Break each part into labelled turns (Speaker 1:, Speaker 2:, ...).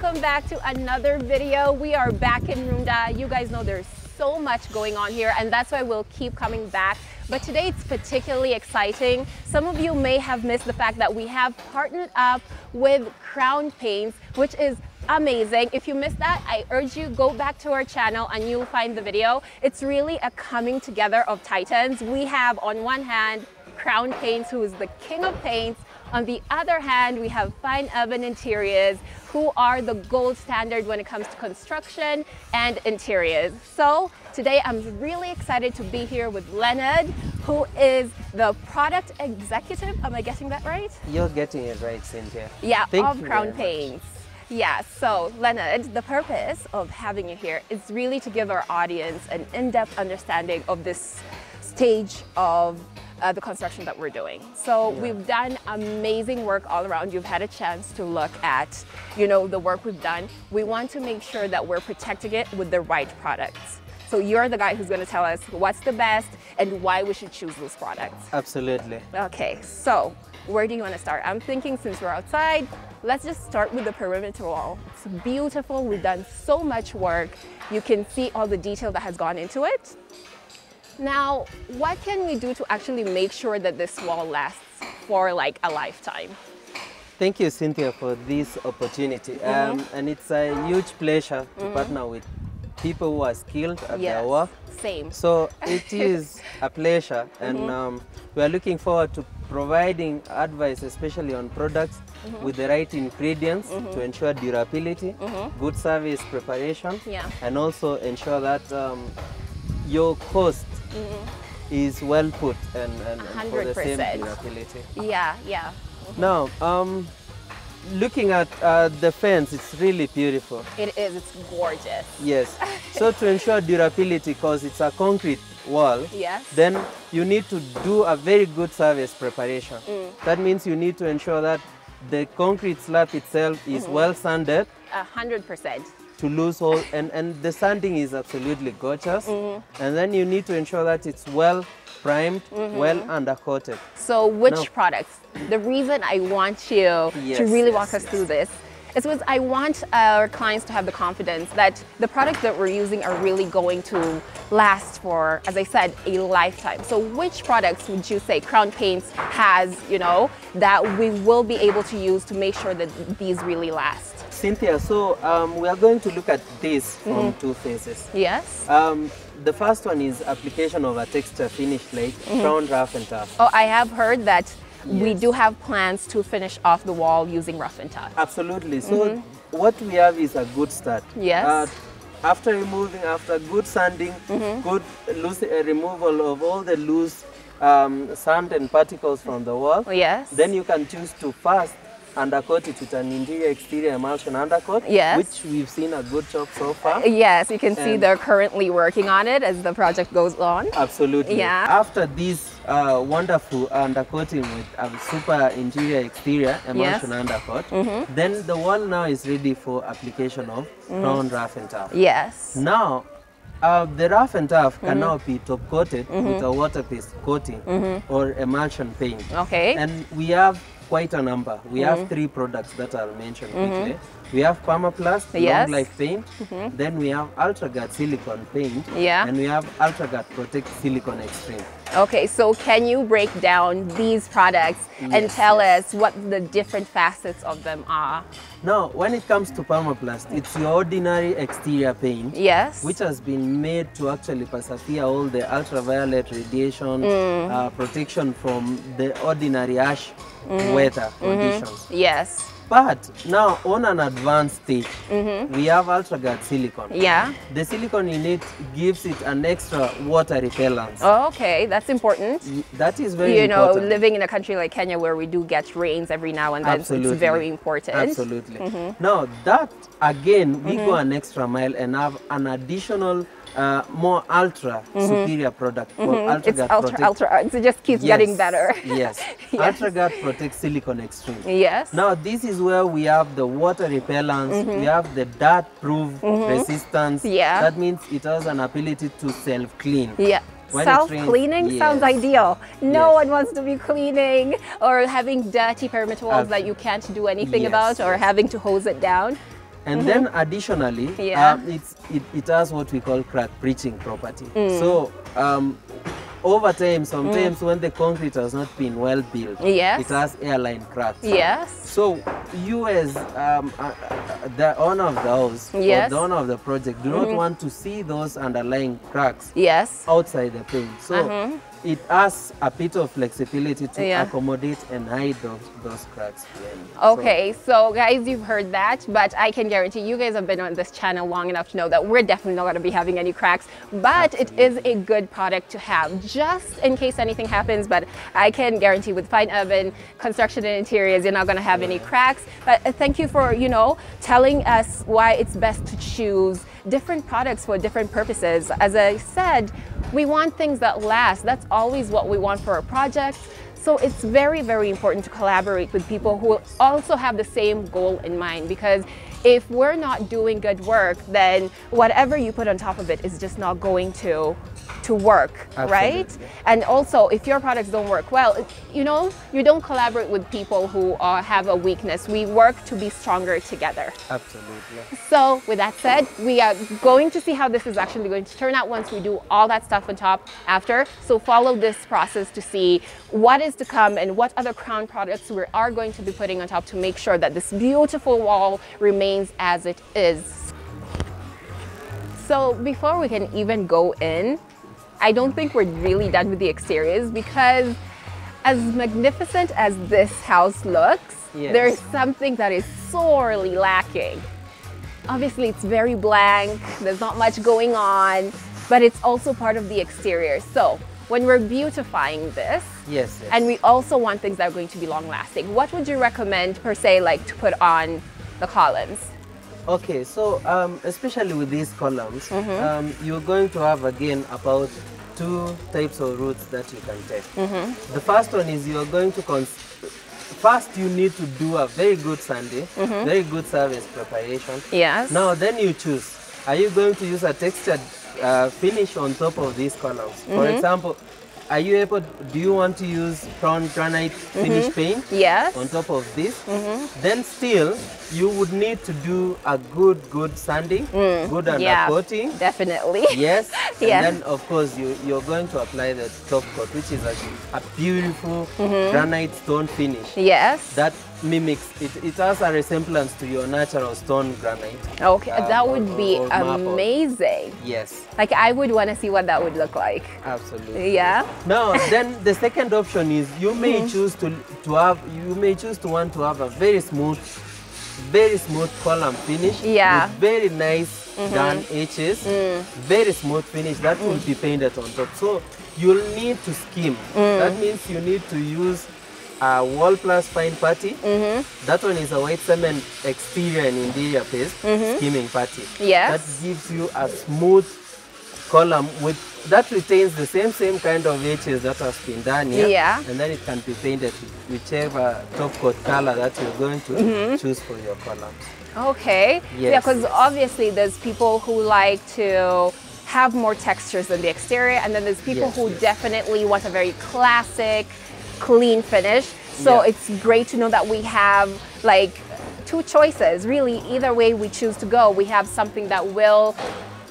Speaker 1: welcome back to another video. We are back in Runda. You guys know there's so much going on here and that's why we'll keep coming back. But today it's particularly exciting. Some of you may have missed the fact that we have partnered up with Crown Paints, which is amazing. If you missed that, I urge you go back to our channel and you'll find the video. It's really a coming together of titans. We have on one hand Crown Paints, who is the king of paints. On the other hand, we have Fine Urban Interiors, who are the gold standard when it comes to construction and interiors. So today I'm really excited to be here with Leonard, who is the product executive. Am I getting that right?
Speaker 2: You're getting it right, Cynthia.
Speaker 1: Yeah,
Speaker 2: Thank
Speaker 1: of Crown. Paints. Yeah, so Leonard, the purpose of having you here is really to give our audience an in-depth understanding of this stage of uh, the construction that we're doing. So we've done amazing work all around. You've had a chance to look at, you know, the work we've done. We want to make sure that we're protecting it with the right products. So you're the guy who's going to tell us what's the best and why we should choose those products.
Speaker 2: Absolutely.
Speaker 1: Okay, so where do you want to start? I'm thinking since we're outside, let's just start with the perimeter wall. It's beautiful. We've done so much work. You can see all the detail that has gone into it. Now, what can we do to actually make sure that this wall lasts for like a lifetime?
Speaker 2: Thank you, Cynthia, for this opportunity.
Speaker 1: Mm-hmm.
Speaker 2: Um, and it's a huge pleasure to partner with people who are skilled at their work.
Speaker 1: same.
Speaker 2: So it is a pleasure, and
Speaker 1: Mm-hmm.
Speaker 2: um, we are looking forward to providing advice, especially on products
Speaker 1: Mm-hmm.
Speaker 2: with the right ingredients to ensure durability, good service preparation,
Speaker 1: Yeah.
Speaker 2: and also ensure that um, your cost is well put and, and, and for the same durability.
Speaker 1: Yeah, yeah.
Speaker 2: Now, um, looking at uh, the fence, it's really beautiful.
Speaker 1: It is. It's gorgeous.
Speaker 2: Yes. so to ensure durability, because it's a concrete wall,
Speaker 1: Yes.
Speaker 2: then you need to do a very good surface preparation.
Speaker 1: Mm.
Speaker 2: That means you need to ensure that the concrete slab itself is
Speaker 1: Mm-hmm.
Speaker 2: well sanded
Speaker 1: A hundred percent.
Speaker 2: To lose all, and, and the sanding is absolutely gorgeous.
Speaker 1: Mm-hmm.
Speaker 2: And then you need to ensure that it's well primed,
Speaker 1: Mm-hmm.
Speaker 2: well undercoated.
Speaker 1: So which
Speaker 2: No.
Speaker 1: products? The reason I want you to
Speaker 2: Yes,
Speaker 1: really
Speaker 2: yes,
Speaker 1: walk us
Speaker 2: yes.
Speaker 1: through this is because I want our clients to have the confidence that the products that we're using are really going to last for, as I said, a lifetime. So which products would you say Crown Paints has, you know, that we will be able to use to make sure that these really last?
Speaker 2: Cynthia, so um, we are going to look at this from
Speaker 1: Mm-hmm.
Speaker 2: two phases.
Speaker 1: Yes?
Speaker 2: Um, the first one is application of a texture finish like
Speaker 1: Mm-hmm.
Speaker 2: crown rough and tough.
Speaker 1: Oh, I have heard that we do have plans to finish off the wall using rough and tough.
Speaker 2: Absolutely. So what we have is a good start.
Speaker 1: Yes.
Speaker 2: Uh, after removing, after good sanding,
Speaker 1: Mm-hmm.
Speaker 2: good loose, uh, removal of all the loose um, sand and particles from the wall,
Speaker 1: Yes.
Speaker 2: then you can choose to first undercoat it with an interior exterior emulsion undercoat,
Speaker 1: Yes.
Speaker 2: which we've seen a good job so far.
Speaker 1: Yes, you can see they're currently working on it as the project goes on.
Speaker 2: Absolutely.
Speaker 1: Yeah.
Speaker 2: After this uh, wonderful undercoating with a super interior exterior emulsion
Speaker 1: Yes.
Speaker 2: undercoat,
Speaker 1: Mm-hmm.
Speaker 2: then the wall now is ready for application of crown rough and tough.
Speaker 1: Yes.
Speaker 2: Now, uh, the rough and tough can now be top coated with a water-based coating
Speaker 1: Mm-hmm.
Speaker 2: or emulsion paint.
Speaker 1: Okay.
Speaker 2: And we have quite a number. We
Speaker 1: Mm-hmm.
Speaker 2: have three products that I'll mention quickly. We have Permaplast
Speaker 1: Yes. Mm-hmm.
Speaker 2: Long Life Paint. Then we have UltraGuard Silicone Paint.
Speaker 1: Yeah.
Speaker 2: And we have UltraGuard Protect Silicone Extreme.
Speaker 1: Okay, so can you break down these products and tell
Speaker 2: yes.
Speaker 1: us what the different facets of them are?
Speaker 2: Now, when it comes to Permaplast, it's your ordinary exterior paint.
Speaker 1: Yes.
Speaker 2: which has been made to actually persevere all the ultraviolet radiation
Speaker 1: Mm.
Speaker 2: uh, protection from the ordinary ash
Speaker 1: Mm-hmm.
Speaker 2: weather conditions.
Speaker 1: yes.
Speaker 2: But now on an advanced stage, we have UltraGuard silicone.
Speaker 1: Yeah.
Speaker 2: The silicone in it gives it an extra water repellence.
Speaker 1: Oh, okay, that's important.
Speaker 2: That is very
Speaker 1: You know,
Speaker 2: important.
Speaker 1: living in a country like Kenya where we do get rains every now and then,
Speaker 2: Absolutely.
Speaker 1: it's very important.
Speaker 2: Absolutely.
Speaker 1: Mm-hmm.
Speaker 2: Now that again, we go an extra mile and have an additional, uh, more ultra superior product
Speaker 1: Mm-hmm. It's
Speaker 2: UltraGuard
Speaker 1: ultra,
Speaker 2: Protect.
Speaker 1: ultra, it just keeps getting better.
Speaker 2: yes.
Speaker 1: Yes.
Speaker 2: UltraGuard Protect Silicone Extreme.
Speaker 1: yes.
Speaker 2: Now this is where we have the water repellence, we have the dirt proof resistance.
Speaker 1: Mm-hmm. Yeah.
Speaker 2: That means it has an ability to self clean.
Speaker 1: Yeah.
Speaker 2: When
Speaker 1: Self
Speaker 2: rains,
Speaker 1: cleaning sounds ideal. No
Speaker 2: Yes.
Speaker 1: one wants to be cleaning or having dirty perimeter walls that you can't do anything
Speaker 2: Yes,
Speaker 1: about or having to hose it down.
Speaker 2: And then additionally,
Speaker 1: Mm-hmm. Yeah.
Speaker 2: um, it's, it, it has what we call crack bridging property.
Speaker 1: Mm.
Speaker 2: So um, over time, sometimes when the concrete has not been well built,
Speaker 1: Yes.
Speaker 2: it has hairline cracks.
Speaker 1: Yes.
Speaker 2: So you as um, uh, uh, the owner of the house
Speaker 1: Yes.
Speaker 2: Or the owner of the project do not want to see those underlying cracks
Speaker 1: Yes.
Speaker 2: outside the paint. So it has a bit of flexibility to
Speaker 1: Yeah.
Speaker 2: accommodate and hide those, those cracks. behind. So-
Speaker 1: Okay, so guys, you've heard that, but I can guarantee you guys have been on this channel long enough to know that we're definitely not going to be having any cracks. But it is a good product to have, just in case anything happens. But I can guarantee with Fine Urban Construction and Interiors, you're not going to have any cracks. But uh, thank you for you know telling us why it's best to choose different products for different purposes. As I said, we want things that last. That's always what we want for our projects. So it's very, very important to collaborate with people who also have the same goal in mind because if we're not doing good work, then whatever you put on top of it is just not going to to work, right? And also, if your products don't work well, you know, you don't collaborate with people who are, have a weakness. We work to be stronger together.
Speaker 2: Absolutely.
Speaker 1: So with that said, we are going to see how this is actually going to turn out once we do all that stuff on top after. So follow this process to see what is to come and what other crown products we are going to be putting on top to make sure that this beautiful wall remains as it is. So before we can even go in, I don't think we're really done with the exteriors because as magnificent as this house looks,
Speaker 2: Yes.
Speaker 1: there's something that is sorely lacking. Obviously, it's very blank, there's not much going on, but it's also part of the exterior. So, when we're beautifying this,
Speaker 2: Yes, yes.
Speaker 1: and we also want things that are going to be long lasting, what would you recommend, per se, like to put on the columns?
Speaker 2: Okay, so um, especially with these columns,
Speaker 1: Mm-hmm.
Speaker 2: um, you're going to have again about two types of routes that you can take.
Speaker 1: Mm-hmm.
Speaker 2: The first one is you're going to cons- first you need to do a very good sanding,
Speaker 1: Mm-hmm.
Speaker 2: very good service preparation.
Speaker 1: Yes.
Speaker 2: Now then you choose. Are you going to use a textured uh, finish on top of these columns? For
Speaker 1: Mm-hmm.
Speaker 2: example, are you able? Do you want to use crown granite finish paint?
Speaker 1: Yes.
Speaker 2: on top of this, then still you would need to do a good, good sanding, good
Speaker 1: yeah,
Speaker 2: undercoating.
Speaker 1: definitely.
Speaker 2: Yes,
Speaker 1: Yeah.
Speaker 2: and then of course you, you're going to apply the top coat, which is a, a beautiful granite stone finish
Speaker 1: Yes.
Speaker 2: that mimics, it, it has a resemblance to your natural stone granite.
Speaker 1: Okay,
Speaker 2: uh,
Speaker 1: that
Speaker 2: or-
Speaker 1: would be
Speaker 2: or
Speaker 1: amazing.
Speaker 2: Yes,
Speaker 1: Like I would want to see what that would look like.
Speaker 2: absolutely.
Speaker 1: Yeah.
Speaker 2: Now, then the second option is you may
Speaker 1: Mm-hmm.
Speaker 2: choose to to have you may choose to want to have a very smooth, very smooth column finish.
Speaker 1: Yeah.
Speaker 2: With very nice mm-hmm. done edges, mm. very smooth finish that will mm. be painted on top. So you'll need to skim. Mm. That means you need to use a wall plus fine putty. -hmm. That one is a white cement exterior and interior paste mm-hmm. skimming putty.
Speaker 1: Yes.
Speaker 2: That gives you a smooth column with that retains the same same kind of edges that has been done here.
Speaker 1: Yeah.
Speaker 2: And then it can be painted whichever top coat color that you're going to
Speaker 1: Mm-hmm.
Speaker 2: choose for your columns.
Speaker 1: Okay.
Speaker 2: Yes.
Speaker 1: Yeah, because obviously there's people who like to have more textures than the exterior, and then there's people
Speaker 2: Yes,
Speaker 1: who
Speaker 2: yes.
Speaker 1: definitely want a very classic, clean finish. So
Speaker 2: Yeah.
Speaker 1: it's great to know that we have like two choices. Really, either way we choose to go, we have something that will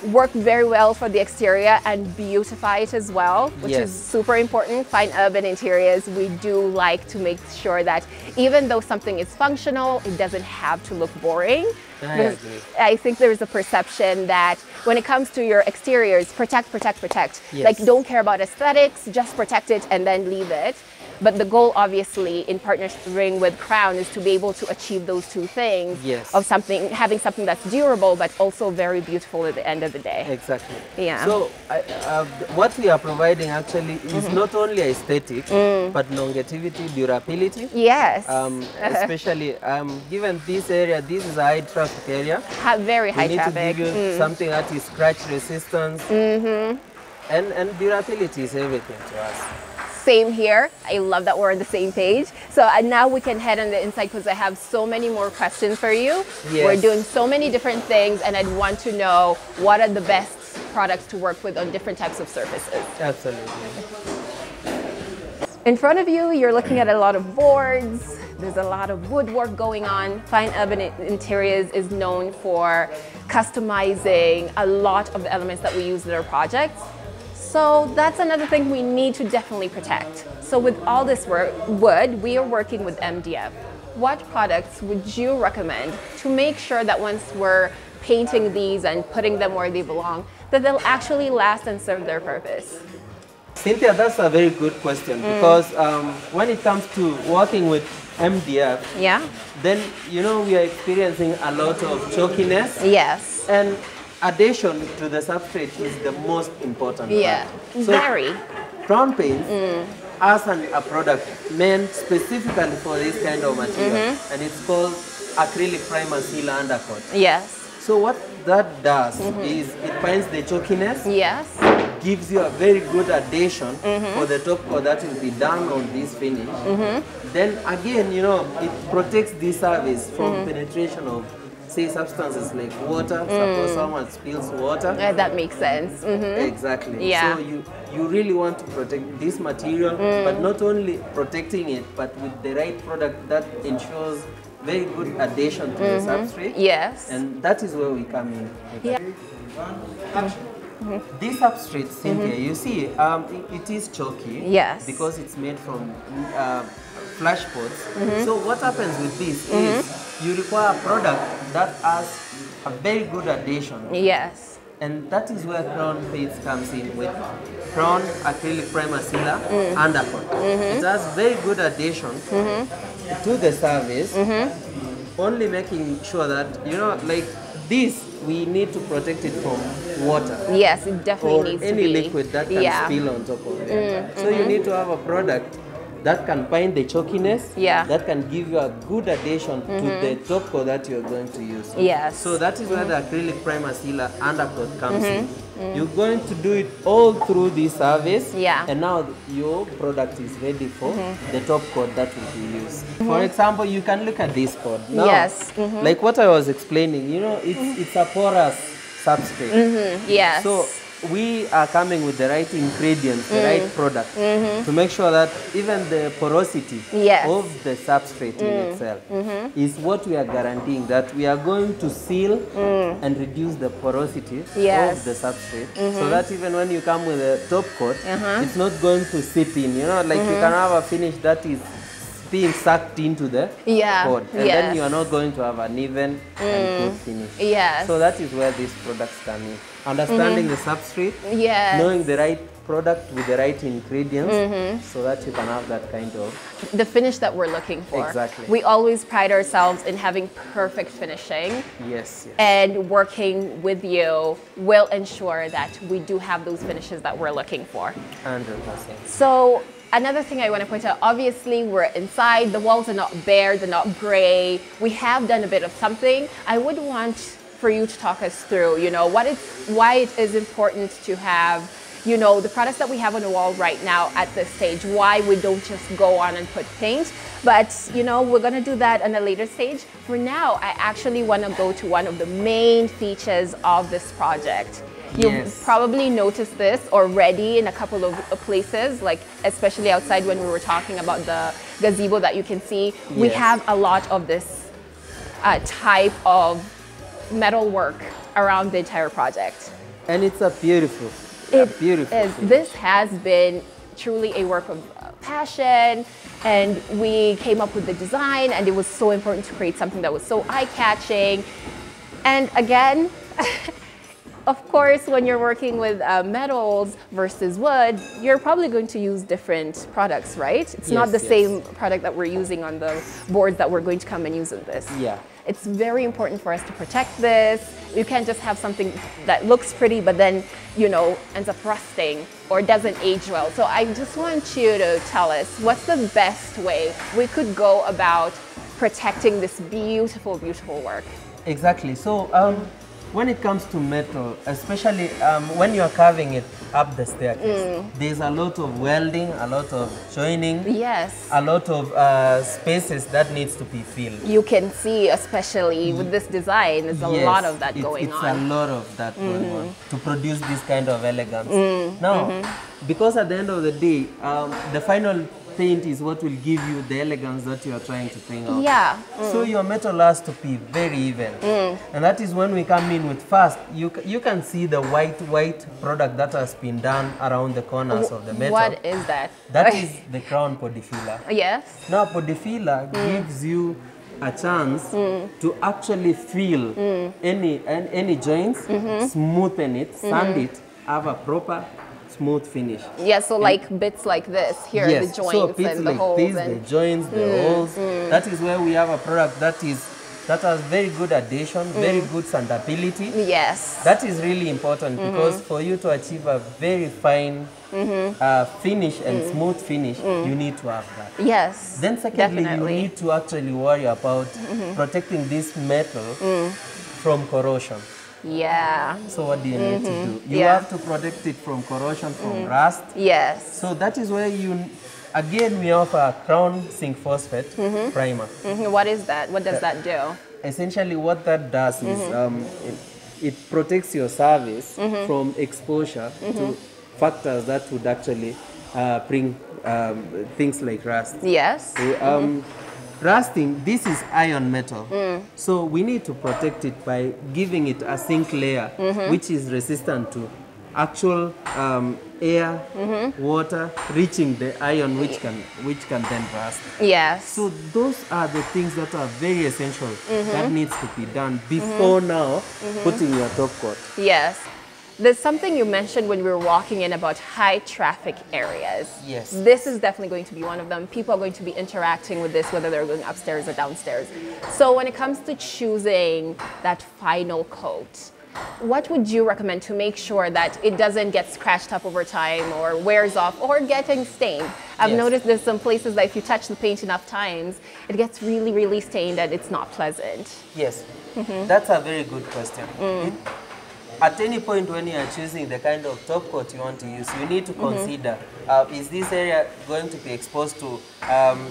Speaker 1: work very well for the exterior and beautify it as well, which is super important. Fine urban interiors, we do like to make sure that even though something is functional, it doesn't have to look boring.
Speaker 2: I.
Speaker 1: I think there's a perception that when it comes to your exteriors, protect, protect, protect.
Speaker 2: Yes.
Speaker 1: Like don't care about aesthetics, just protect it and then leave it. But the goal, obviously, in partnering with Crown is to be able to achieve those two things
Speaker 2: Yes.
Speaker 1: of something, having something that's durable, but also very beautiful at the end of the day.
Speaker 2: Exactly.
Speaker 1: Yeah.
Speaker 2: So I, uh, what we are providing actually is
Speaker 1: Mm-hmm.
Speaker 2: not only aesthetic,
Speaker 1: Mm.
Speaker 2: but longevity, durability.
Speaker 1: Yes.
Speaker 2: Um, especially um, given this area, this is a high traffic area.
Speaker 1: Ha- very
Speaker 2: We
Speaker 1: high
Speaker 2: need
Speaker 1: traffic.
Speaker 2: to give you
Speaker 1: Mm.
Speaker 2: something that is scratch resistance.
Speaker 1: Mm-hmm.
Speaker 2: And, and durability is everything to us.
Speaker 1: Same here. I love that we're on the same page. So uh, now we can head on the inside because I have so many more questions for you.
Speaker 2: Yes.
Speaker 1: We're doing so many different things, and I'd want to know what are the best products to work with on different types of surfaces.
Speaker 2: Absolutely.
Speaker 1: In front of you, you're looking at a lot of boards. There's a lot of woodwork going on. Fine Urban Interiors is known for customizing a lot of the elements that we use in our projects. So that's another thing we need to definitely protect. So with all this work, wood, we are working with MDF. What products would you recommend to make sure that once we're painting these and putting them where they belong, that they'll actually last and serve their purpose?
Speaker 2: Cynthia, that's a very good question
Speaker 1: Mm.
Speaker 2: because um, when it comes to working with MDF,
Speaker 1: Yeah?
Speaker 2: then you know we are experiencing a lot of chalkiness
Speaker 1: Yes.
Speaker 2: and adhesion to the substrate is the most important
Speaker 1: Yeah.
Speaker 2: part. So
Speaker 1: Very.
Speaker 2: Crown Paints mm. has an, a product meant specifically for this kind of material mm-hmm. and it's called acrylic primer seal undercoat.
Speaker 1: Yes.
Speaker 2: So what that does mm-hmm. is it finds the chalkiness
Speaker 1: Yes.
Speaker 2: gives you a very good adhesion mm-hmm. for the top coat that will be done on this finish. Then again, you know, it protects this surface from penetration of say substances like water. Suppose someone spills water.
Speaker 1: That makes sense. Mhm.
Speaker 2: Exactly.
Speaker 1: Yeah.
Speaker 2: So you you really want to protect this material, but not only protecting it, but with the right product that ensures very good adhesion to the substrate.
Speaker 1: Yes.
Speaker 2: And that is where we come in.
Speaker 1: Yeah.
Speaker 2: This substrate, Cynthia, you see, um, it, it is chalky.
Speaker 1: Yes.
Speaker 2: Because it's made from uh, flash pots. Mm-hmm. So what happens with this is mm-hmm. you require a product that has a very good adhesion.
Speaker 1: Yes.
Speaker 2: And that is where Crown Paints comes in with Crown Acrylic Primer Sealer mm. undercoat. Mm-hmm. It has very good adhesion to the surface, only making sure that, you know, like this, we need to protect it from water
Speaker 1: Yes, it definitely needs
Speaker 2: any
Speaker 1: to be.
Speaker 2: liquid that can
Speaker 1: yeah.
Speaker 2: spill on top of it. Mm, so you need to have a product that can bind the chalkiness,
Speaker 1: Yeah.
Speaker 2: that can give you a good adhesion to mm-hmm. the top coat that you're going to use.
Speaker 1: Yes.
Speaker 2: So that is where the acrylic primer sealer undercoat comes mm-hmm. in. Mm-hmm. You're going to do it all through this service,
Speaker 1: Yeah.
Speaker 2: and now your product is ready for the top coat that will be used. For example, you can look at this coat. Now,
Speaker 1: Yes.
Speaker 2: Like what I was explaining, you know, it's it's a porous substrate.
Speaker 1: Mm, Yes.
Speaker 2: So we are coming with the right ingredients, the right mm. product mm-hmm. to make sure that even the porosity
Speaker 1: Yes.
Speaker 2: of the substrate in mm. itself mm-hmm. is what we are guaranteeing that we are going to seal mm. and reduce the porosity
Speaker 1: Yes.
Speaker 2: of the substrate so mm-hmm. that even when you come with a top coat,
Speaker 1: Uh-huh.
Speaker 2: it's not going to seep in. You know, like you can have a finish that is being sucked into the
Speaker 1: Yeah,
Speaker 2: coat and
Speaker 1: yes.
Speaker 2: then you are not going to have an even and good finish.
Speaker 1: Yes.
Speaker 2: So that is where these products come in. Understanding the substrate,
Speaker 1: yes.
Speaker 2: knowing the right product with the right ingredients,
Speaker 1: Mm-hmm.
Speaker 2: so that you can have that kind of.
Speaker 1: the finish that we're looking for.
Speaker 2: Exactly.
Speaker 1: We always pride ourselves in having perfect finishing.
Speaker 2: Yes, yes.
Speaker 1: And working with you will ensure that we do have those finishes that we're looking for.
Speaker 2: 100%.
Speaker 1: So another thing I want to point out, obviously we're inside, the walls are not bare, they're not gray. We have done a bit of something. I would want for you to talk us through, you know, what it's, why it is important to have, you know, the products that we have on the wall right now at this stage, why we don't just go on and put paint. But, you know, we're going to do that on a later stage. For now, I actually want to go to one of the main features of this project. You've
Speaker 2: Yes.
Speaker 1: probably noticed this already in a couple of places, like especially outside when we were talking about the gazebo that you can see. We have a lot of this uh, type of metal work around the entire project.
Speaker 2: And it's a beautiful, a beautiful.
Speaker 1: is. This has been truly a work of uh, passion, and we came up with the design, and it was so important to create something that was so eye-catching. And again, of course, when you're working with uh, metals versus wood, you're probably going to use different products, right? It's not the
Speaker 2: yes.
Speaker 1: same product that we're using on the boards that we're going to come and use in this.
Speaker 2: Yeah.
Speaker 1: It's very important for us to protect this. You can't just have something that looks pretty but then, you know, ends up rusting or doesn't age well. So I just want you to tell us what's the best way we could go about protecting this beautiful, beautiful work.
Speaker 2: Exactly. So um, when it comes to metal, especially um, when you are carving it up the staircase,
Speaker 1: Mm.
Speaker 2: there's a lot of welding, a lot of joining,
Speaker 1: Yes.
Speaker 2: a lot of uh, spaces that needs to be filled.
Speaker 1: You can see, especially with this design, there's a
Speaker 2: Yes,
Speaker 1: lot of that
Speaker 2: it's,
Speaker 1: going
Speaker 2: it's
Speaker 1: on. Mm-hmm.
Speaker 2: a lot of that going on to produce this kind of elegance.
Speaker 1: Mm,
Speaker 2: Now,
Speaker 1: mm-hmm.
Speaker 2: because at the end of the day, um, the final paint is what will give you the elegance that you are trying to bring out.
Speaker 1: Yeah.
Speaker 2: So mm. your metal has to be very even. Mm. And that is when we come in with first, you, you can see the white, white product that has been done around the corners of the metal.
Speaker 1: What is that?
Speaker 2: That is the crown podifila.
Speaker 1: Yes.
Speaker 2: Now, podifiller mm. gives you a chance to actually feel any an- any joints, mm-hmm. smoothen it, sand mm-hmm. it, have a proper smooth finish.
Speaker 1: Yeah, so like bits like this here,
Speaker 2: yes,
Speaker 1: the joints
Speaker 2: so bits
Speaker 1: and the
Speaker 2: like
Speaker 1: holes.
Speaker 2: this,
Speaker 1: and
Speaker 2: the joints, the hmm, holes. Hmm. That is where we have a product that is that has very good adhesion, hmm. very good sandability.
Speaker 1: yes.
Speaker 2: That is really important mm-hmm. because for you to achieve a very fine mm-hmm. uh, finish and mm. smooth finish, mm. you need to have that.
Speaker 1: yes.
Speaker 2: Then secondly,
Speaker 1: definitely.
Speaker 2: you need to actually worry about mm-hmm. protecting this metal mm. from corrosion.
Speaker 1: Yeah.
Speaker 2: So what do you need to do? You
Speaker 1: Yeah.
Speaker 2: have to protect it from corrosion, from rust.
Speaker 1: Yes.
Speaker 2: So that is where you, again, we offer a crown zinc phosphate primer.
Speaker 1: Mhm, What is that? What does that do?
Speaker 2: Essentially what that does is um, it, it protects your service from exposure to factors that would actually uh, bring um, things like rust.
Speaker 1: Yes.
Speaker 2: Um, Rusting, this is iron metal. Mm. So we need to protect it by giving it a zinc layer, mm-hmm. which is resistant to actual um, air, mm-hmm. water reaching the iron, which can which can then rust.
Speaker 1: Yes.
Speaker 2: So those are the things that are very essential that mm-hmm. needs to be done before now putting your top coat.
Speaker 1: Yes. There's something you mentioned when we were walking in about high traffic areas.
Speaker 2: Yes.
Speaker 1: This is definitely going to be one of them. People are going to be interacting with this whether they're going upstairs or downstairs. So when it comes to choosing that final coat, what would you recommend to make sure that it doesn't get scratched up over time or wears off or getting stained? I've
Speaker 2: Yes.
Speaker 1: noticed there's some places that if you touch the paint enough times, it gets really, really stained and it's not pleasant.
Speaker 2: Yes, mm-hmm. that's a very good question. Mm. It- at any point when you are choosing the kind of top coat you want to use, you need to mm-hmm. consider uh, is this area going to be exposed to um,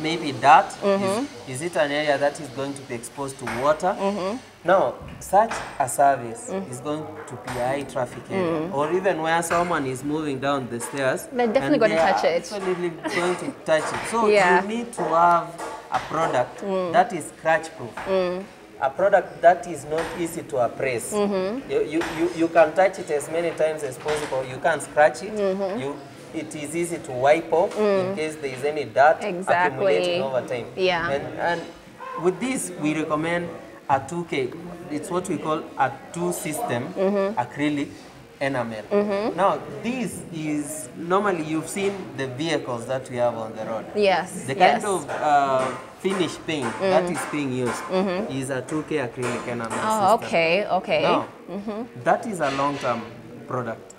Speaker 2: maybe dirt? Is, mm-hmm. is it an area that is going to be exposed to water? Mm-hmm. Now, such a service mm. is going to be a high traffic area, mm. or even where someone is moving down the stairs.
Speaker 1: They're definitely going to
Speaker 2: they are
Speaker 1: touch it.
Speaker 2: Absolutely going to touch it. So
Speaker 1: Yeah.
Speaker 2: you need to have a product mm. that is scratch proof. A product that is not easy to appraise.
Speaker 1: Mm-hmm.
Speaker 2: You, you, you, you can touch it as many times as possible. You can scratch it.
Speaker 1: Mm-hmm.
Speaker 2: You, it is easy to wipe off in case there is any dirt
Speaker 1: Mm. Exactly.
Speaker 2: accumulating over time.
Speaker 1: Yeah.
Speaker 2: And, and with this, we recommend a 2K. It's what we call a two system
Speaker 1: Mm-hmm.
Speaker 2: acrylic enamel. Now, this is normally you've seen the vehicles that we have on the road.
Speaker 1: Yes.
Speaker 2: The
Speaker 1: yes.
Speaker 2: kind of uh, finish paint mm. that is being used mm-hmm. is a 2K acrylic enamel
Speaker 1: Oh,
Speaker 2: system.
Speaker 1: okay, okay.
Speaker 2: Now, mm-hmm. that is a long-term product.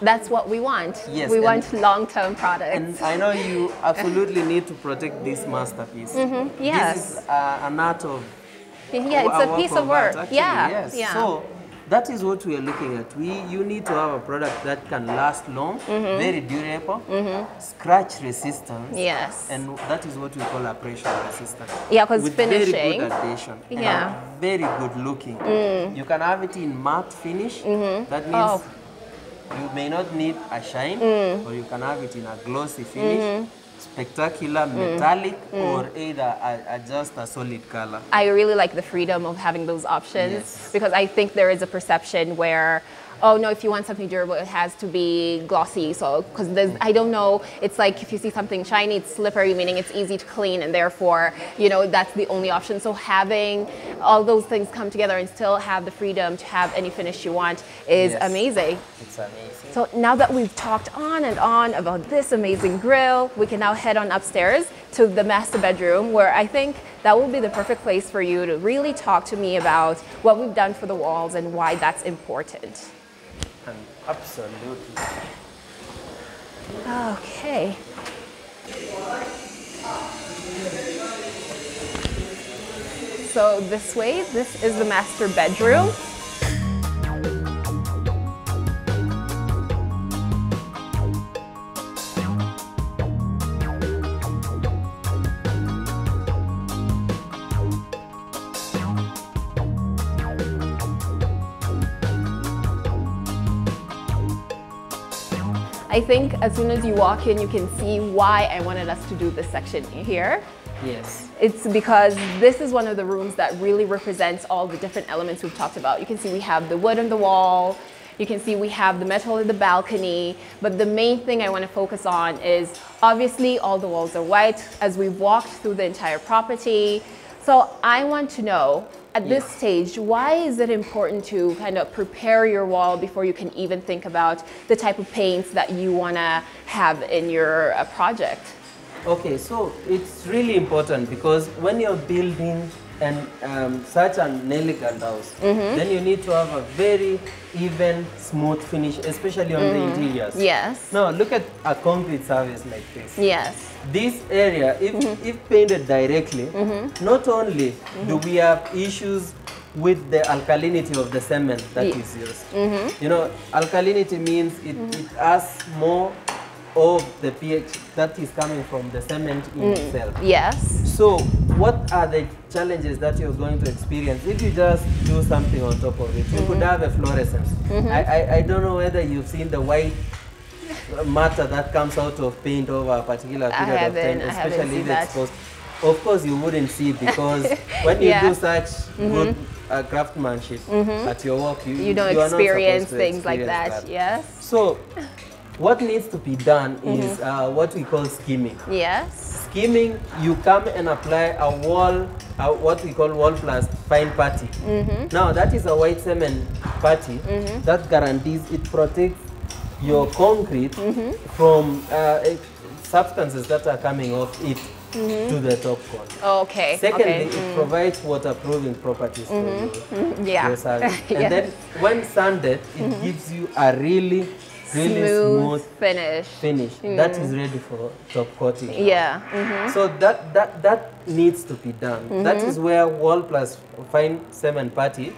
Speaker 1: That's what we want.
Speaker 2: Yes,
Speaker 1: we want long-term products.
Speaker 2: And I know you absolutely need to protect this masterpiece.
Speaker 1: yes.
Speaker 2: This is uh, an art of
Speaker 1: yeah, it's a
Speaker 2: work
Speaker 1: piece of work.
Speaker 2: actually,
Speaker 1: yeah.
Speaker 2: Yes.
Speaker 1: Yeah.
Speaker 2: So that is what we are looking at. We you need to have a product that can last long,
Speaker 1: Mm-hmm.
Speaker 2: very durable, scratch resistance.
Speaker 1: yes.
Speaker 2: And that is what we call abrasion resistant.
Speaker 1: Yeah, 'cause
Speaker 2: With very
Speaker 1: finishing-
Speaker 2: good adhesion.
Speaker 1: Yeah. Mm.
Speaker 2: very good looking. You can have it in matte finish. That means
Speaker 1: Oh.
Speaker 2: you may not need a shine,
Speaker 1: Mm.
Speaker 2: or you can have it in a glossy finish,
Speaker 1: Mm-hmm.
Speaker 2: Spectacular, mm. metallic, mm. or either a, a just a solid color.
Speaker 1: I really like the freedom of having those options
Speaker 2: Yes.
Speaker 1: because I think there is a perception where, oh no, if you want something durable, it has to be glossy. So, because I don't know, it's like if you see something shiny, it's slippery, meaning it's easy to clean, and therefore, you know, that's the only option. So, having all those things come together and still have the freedom to have any finish you want is
Speaker 2: Yes.
Speaker 1: amazing.
Speaker 2: It's amazing.
Speaker 1: So now that we've talked on and on about this amazing grill, we can now head on upstairs to the master bedroom where I think that will be the perfect place for you to really talk to me about what we've done for the walls and why that's important.
Speaker 2: Absolutely.
Speaker 1: Okay. So this way, this is the master bedroom. I think as soon as you walk in, you can see why I wanted us to do this section here.
Speaker 2: Yes.
Speaker 1: It's because this is one of the rooms that really represents all the different elements we've talked about. You can see we have the wood on the wall, you can see we have the metal in the balcony, but the main thing I want to focus on is obviously all the walls are white as we've walked through the entire property. So I want to know at this
Speaker 2: Yes.
Speaker 1: stage, why is it important to kind of prepare your wall before you can even think about the type of paints that you want to have in your uh, project?
Speaker 2: Okay, so it's really important because when you're building and um, such an elegant house,
Speaker 1: Mm-hmm.
Speaker 2: then you need to have a very even, smooth finish, especially on the interiors.
Speaker 1: Mm-hmm. Yes.
Speaker 2: Now look at a concrete surface like this.
Speaker 1: Yes.
Speaker 2: This area, if,
Speaker 1: Mm-hmm.
Speaker 2: if painted directly, not only do
Speaker 1: Mm-hmm.
Speaker 2: we have issues with the alkalinity of the cement that
Speaker 1: Ye-
Speaker 2: is used.
Speaker 1: Mm-hmm.
Speaker 2: You know, alkalinity means it, it has more of the pH that is coming from the cement in
Speaker 1: Mm.
Speaker 2: itself.
Speaker 1: Yes.
Speaker 2: So, what are the challenges that you're going to experience if you just do something on top of it? You could
Speaker 1: Mm-hmm.
Speaker 2: have efflorescence. I, I, I don't know whether you've seen the white matter that comes out of paint over a particular period of time, especially if
Speaker 1: that.
Speaker 2: exposed. Of course, you wouldn't see because when you
Speaker 1: Yeah. Mm-hmm.
Speaker 2: do such good uh, craftsmanship at your work, you,
Speaker 1: You don't
Speaker 2: you
Speaker 1: experience things like
Speaker 2: experience
Speaker 1: that. Yes.
Speaker 2: So, what needs to be done
Speaker 1: Mm-hmm.
Speaker 2: is uh, what we call skimming.
Speaker 1: Yes.
Speaker 2: Skimming, you come and apply a wall, uh, what we call wall plus fine putty.
Speaker 1: Mm-hmm.
Speaker 2: Now that is a white cement putty that guarantees it protects your concrete
Speaker 1: Mm-hmm.
Speaker 2: from uh, eh, substances that are coming off it
Speaker 1: Mm-hmm.
Speaker 2: to the top coat.
Speaker 1: Okay.
Speaker 2: Secondly,
Speaker 1: okay.
Speaker 2: it provides waterproofing properties for you.
Speaker 1: Mm, yeah.
Speaker 2: your surface. And
Speaker 1: Yes.
Speaker 2: then when sanded, it gives you a really, really smooth,
Speaker 1: finish.
Speaker 2: finish that is ready for top coating.
Speaker 1: Yeah. mhm.
Speaker 2: So that, that, that needs to be done. That is where wall plus fine cement putty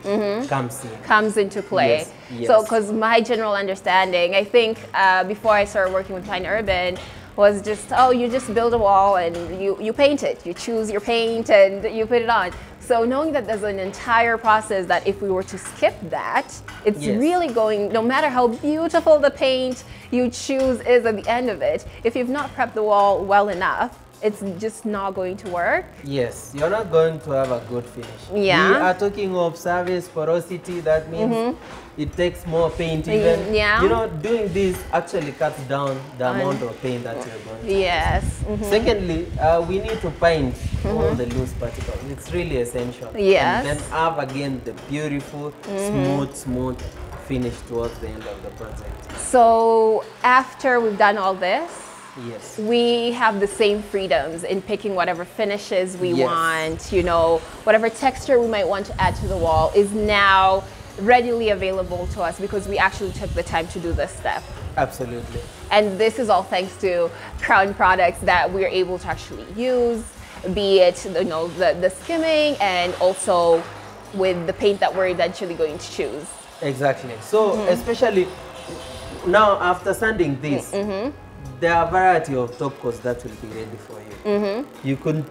Speaker 2: comes in.
Speaker 1: comes into play.
Speaker 2: Yes, yes.
Speaker 1: So, because my general understanding, I think uh, before I started working with Fine Urban, was just oh you just build a wall and you you paint it you choose your paint and you put it on so knowing that there's an entire process that if we were to skip that it's
Speaker 2: Yes.
Speaker 1: really going no matter how beautiful the paint you choose is at the end of it if you've not prepped the wall well enough it's just not going to work
Speaker 2: Yes, you're not going to have a good finish.
Speaker 1: Yeah.
Speaker 2: We are talking of surface porosity, that means it takes more paint
Speaker 1: Mm,
Speaker 2: even.
Speaker 1: yeah.
Speaker 2: You know, doing this actually cuts down the amount of paint that you're going to
Speaker 1: yes mhm.
Speaker 2: Secondly, uh, we need to paint all the loose particles. It's really essential.
Speaker 1: Mm-hmm. Yes.
Speaker 2: And then have again the beautiful, smooth, smooth finish towards the end of the project.
Speaker 1: so after we've done all this
Speaker 2: Yes.
Speaker 1: we have the same freedoms in picking whatever finishes we
Speaker 2: Yes.
Speaker 1: want, you know, whatever texture we might want to add to the wall is now readily available to us because we actually took the time to do this step.
Speaker 2: Absolutely.
Speaker 1: And this is all thanks to Crown products that we're able to actually use, be it you know the, the skimming and also with the paint that we're eventually going to choose.
Speaker 2: Exactly. So
Speaker 1: Mm-hmm.
Speaker 2: especially now after sanding this,
Speaker 1: Mm-hmm.
Speaker 2: There are a variety of top coats that will be ready for you.
Speaker 1: Mm-hmm.
Speaker 2: You could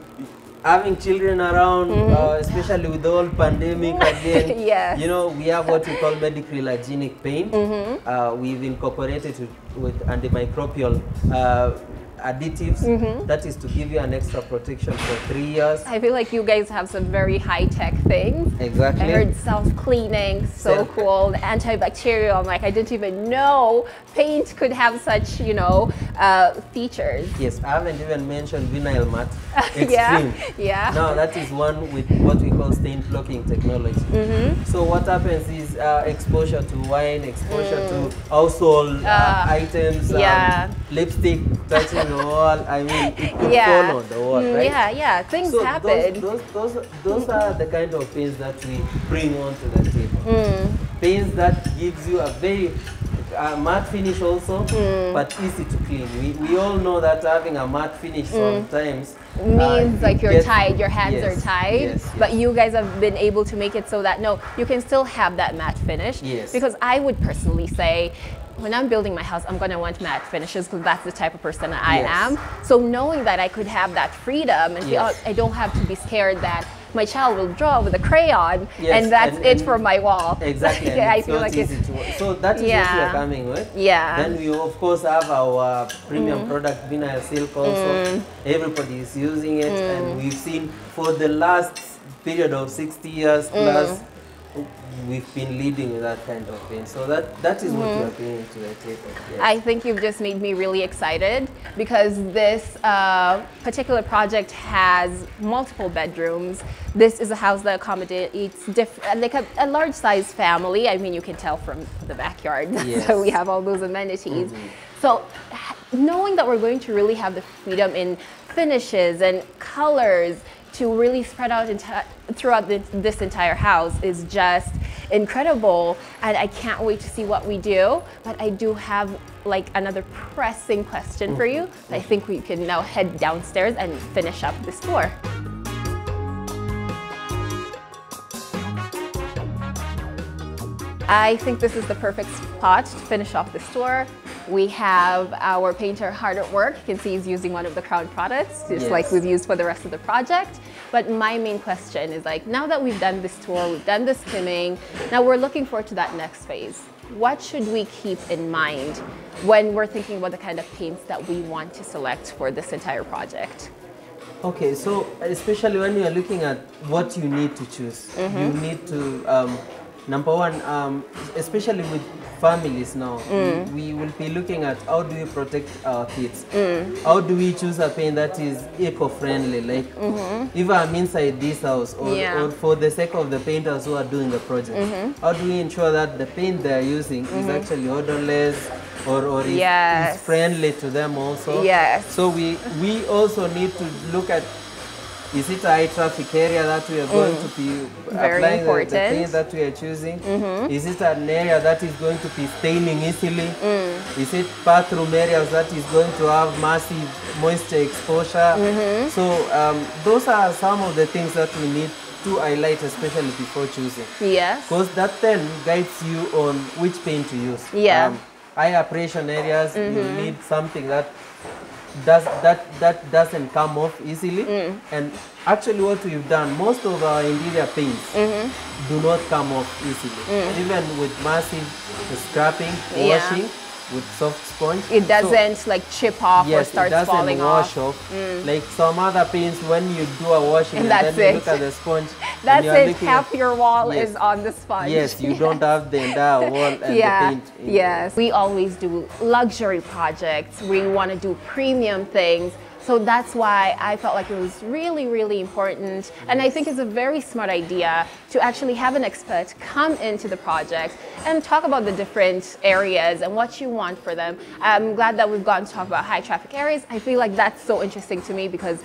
Speaker 2: having children around, uh, especially with the whole pandemic again.
Speaker 1: Yes.
Speaker 2: You know, we have what we call medicrylagenic paint.
Speaker 1: Mm-hmm.
Speaker 2: Uh, we've incorporated with, with antimicrobial uh, additives.
Speaker 1: Mm-hmm.
Speaker 2: That is to give you an extra protection for three years.
Speaker 1: I feel like you guys have some very high tech things.
Speaker 2: Exactly.
Speaker 1: I heard self cleaning, so
Speaker 2: Self-
Speaker 1: cool. The antibacterial, I'm like, I didn't even know paint could have such, you know, uh, features.
Speaker 2: Yes, I haven't even mentioned vinyl mat. Extreme.
Speaker 1: Yeah, yeah.
Speaker 2: Now that is one with what we call stain blocking technology.
Speaker 1: Mm-hmm.
Speaker 2: So what happens is uh, exposure to wine, exposure to household uh,
Speaker 1: Uh,
Speaker 2: items, um, lipstick touching the wall. I mean, it could
Speaker 1: yeah.
Speaker 2: fall on the wall,
Speaker 1: Mm,
Speaker 2: right?
Speaker 1: Yeah, yeah. Things
Speaker 2: So
Speaker 1: happen.
Speaker 2: those, those, those, those are the kind of paints that we bring onto the table.
Speaker 1: Mm.
Speaker 2: Paints that gives you a very uh, matte finish also,
Speaker 1: Mm.
Speaker 2: but easy to clean. We, we all know that having a matte finish sometimes uh,
Speaker 1: Mm. means like you're tied, your hands
Speaker 2: yes,
Speaker 1: are tied.
Speaker 2: yes,
Speaker 1: But you guys have been able to make it so that no, you can still have that matte finish.
Speaker 2: Yes.
Speaker 1: Because I would personally say, when I'm building my house, I'm gonna want matte finishes because that's the type of person that I
Speaker 2: Yes.
Speaker 1: am. So knowing that I could have that freedom and feel,
Speaker 2: Yes.
Speaker 1: I don't have to be scared that my child will draw with a crayon,
Speaker 2: Yes,
Speaker 1: and that's
Speaker 2: and-
Speaker 1: it for my wall.
Speaker 2: Exactly. and
Speaker 1: I feel like
Speaker 2: easy
Speaker 1: it's
Speaker 2: to work. So that is what we are coming with.
Speaker 1: Yeah.
Speaker 2: Then we of course have our premium
Speaker 1: Mm.
Speaker 2: product vinyl silk also. Everybody is using it
Speaker 1: Mm.
Speaker 2: and we've seen for the last period of 60 years
Speaker 1: Mm.
Speaker 2: plus we've been leading with that kind of paint. So that that is what
Speaker 1: Mm-hmm.
Speaker 2: we are bringing to the table. Yes.
Speaker 1: I think you've just made me really excited because this uh, particular project has multiple bedrooms. This is a house that accommodates diff- like a, a large size family. I mean, you can tell from the backyard.
Speaker 2: Yes.
Speaker 1: so we have all those amenities. So knowing that we're going to really have the freedom in finishes and colors to really spread out throughout the, this entire house is just incredible and i can't wait to see what we do but i do have like another pressing question for you mm-hmm. i think we can now head downstairs and finish up this tour I think this is the perfect spot to finish off this tour. We have our painter hard at work. You can see he's using one of the Crown products, just like we've used for the rest of the project. But my main question is like, now that we've done this tour, we've done the skimming, now we're looking forward to that next phase. What should we keep in mind when we're thinking about the kind of paints that we want to select for this entire project?
Speaker 2: Okay, so especially when you are looking at what you need to choose,
Speaker 1: Mm-hmm.
Speaker 2: you need to um, number one, um, especially with families now,
Speaker 1: Mm.
Speaker 2: we, we will be looking at how do we protect our kids?
Speaker 1: Mm.
Speaker 2: How do we choose a paint that is eco-friendly? Like if I'm inside this house, or,
Speaker 1: Mm-hmm. Yeah. Mm-hmm.
Speaker 2: or for the sake of the painters who are doing the project, how do we ensure that the paint they are using is actually odorless? Or, or is,
Speaker 1: Yes.
Speaker 2: is friendly to them also.
Speaker 1: Yes.
Speaker 2: So we, we also need to look at is it a high traffic area that we are going to be
Speaker 1: Mm. Very
Speaker 2: applying the- the.
Speaker 1: Mm-hmm.
Speaker 2: paint that we are choosing? Is it an area that is going to be staining easily?
Speaker 1: Mm.
Speaker 2: Is it bathroom areas that is going to have massive moisture exposure?
Speaker 1: Mm-hmm.
Speaker 2: So um, those are some of the things that we need to highlight, especially before choosing.
Speaker 1: Yes.
Speaker 2: Because that then guides you on which paint to use.
Speaker 1: Yeah. Mm-hmm.
Speaker 2: higher pressure areas, you need something that does that that doesn't come off easily.
Speaker 1: Mm.
Speaker 2: And actually, what we've done, most of our interior paints
Speaker 1: Mm-hmm.
Speaker 2: do not come off easily, even with massive scrapping,
Speaker 1: Mm. Yeah.
Speaker 2: washing with soft sponge.
Speaker 1: It doesn't like chip off or starts falling off.
Speaker 2: Yes, it doesn't wash
Speaker 1: off.
Speaker 2: off. Mm. Like some other paints, when you do a washing
Speaker 1: And
Speaker 2: and, then you look at the sponge,
Speaker 1: That's it. Half your wall
Speaker 2: Yes.
Speaker 1: is on the sponge.
Speaker 2: Yes, you don't have the entire wall and
Speaker 1: yeah.
Speaker 2: the paint. in-
Speaker 1: Yes. We always do luxury projects. We want to do premium things. So that's why I felt like it was really, really important. And I think it's a very smart idea to actually have an expert come into the project and talk about the different areas and what you want for them. I'm glad that we've gotten to talk about high traffic areas. I feel like that's so interesting to me because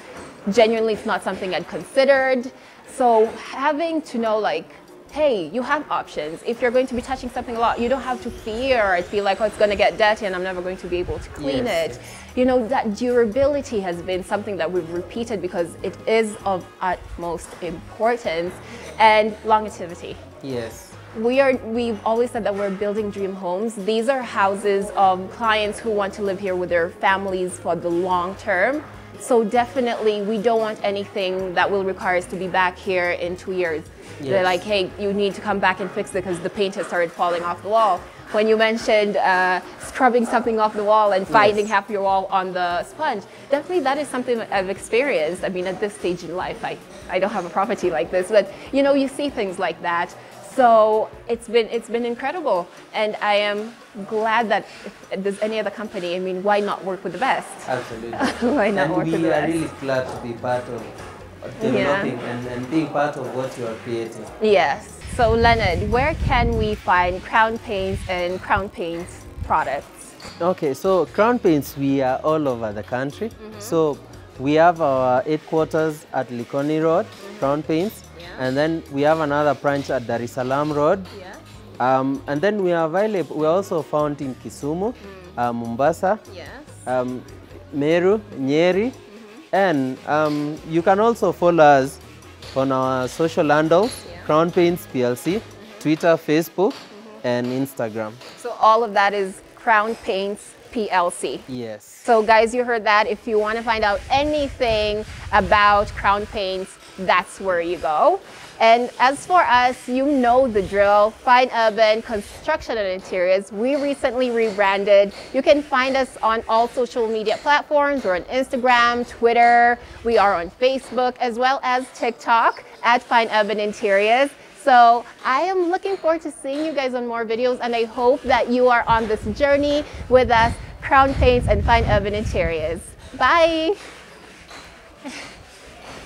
Speaker 1: genuinely it's not something I'd considered. So having to know like hey, you have options. If you're going to be touching something a lot, you don't have to fear and feel like, oh, it's going to get dirty and I'm never going to be able to clean
Speaker 2: Yes,
Speaker 1: it.
Speaker 2: yes.
Speaker 1: You know, that durability has been something that we've repeated because it is of utmost importance and longevity.
Speaker 2: Yes.
Speaker 1: We are, we've always said that we're building dream homes. These are houses of clients who want to live here with their families for the long term. So definitely we don't want anything that will require us to be back here in two years. They're like, hey, you need to come back and fix it because the paint has started falling off the wall. When you mentioned uh, scrubbing something off the wall and finding
Speaker 2: Yes.
Speaker 1: half your wall on the sponge, definitely that is something I've experienced. I mean, at this stage in life, I, I don't have a property like this, but you know, you see things like that. So it's been it's been incredible, and I am glad that if there's any other company, I mean, why not work with the best?
Speaker 2: Absolutely.
Speaker 1: Why not
Speaker 2: and
Speaker 1: work with the best?
Speaker 2: we are really glad to be part of developing and, and being part of what you are creating.
Speaker 1: Yes. So Leonard, where can we find Crown Paints and Crown Paints products?
Speaker 2: Okay, so Crown Paints, we are all over the country.
Speaker 1: Mm-hmm.
Speaker 2: So we have our headquarters at Likoni Road, Crown Paints, and then we have another branch at Dar es Salaam Road.
Speaker 1: Yeah.
Speaker 2: Um, and then we are available, we are also found in Kisumu, uh, Mombasa,
Speaker 1: Yes.
Speaker 2: um, Meru, Nyeri, and um, you can also follow us on our social handles, Crown Paints PLC, Twitter, Facebook, and Instagram.
Speaker 1: So all of that is Crown Paints PLC.
Speaker 2: Yes.
Speaker 1: So guys, you heard that. If you want to find out anything about Crown Paints, that's where you go. And as for us, you know the drill. Fine Urban Construction and Interiors. We recently rebranded. You can find us on all social media platforms. We're on Instagram, Twitter. We are on Facebook as well as TikTok at Fine Urban Interiors. So I am looking forward to seeing you guys on more videos and I hope that you are on this journey with us, Crown Paints and Fine Urban Interiors. Bye.